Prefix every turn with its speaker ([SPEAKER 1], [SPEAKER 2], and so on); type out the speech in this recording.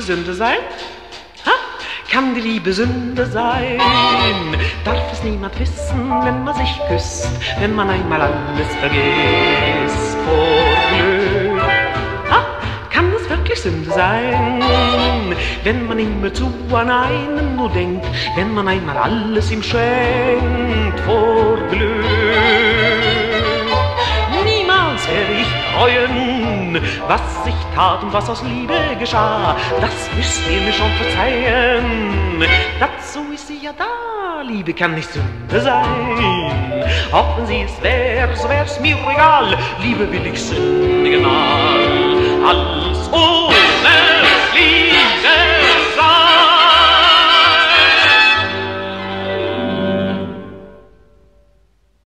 [SPEAKER 1] Sünde sein? Ha? Kann die Liebe Sünde sein? Darf es niemand wissen, wenn man sich küsst, wenn man einmal alles vergisst vor Glück? Ha? Kann es wirklich Sünde sein, wenn man immer zu an einen nur denkt, wenn man einmal alles ihm schenkt vor Glück? Bereuen, was ich tat und was aus Liebe geschah. Das müsst ihr mir schon verzeihen. Dazu ist sie ja da. Liebe kann nicht Sünde sein. Wenn sie es wäre, so wär's mir egal. Liebe will ich sündigen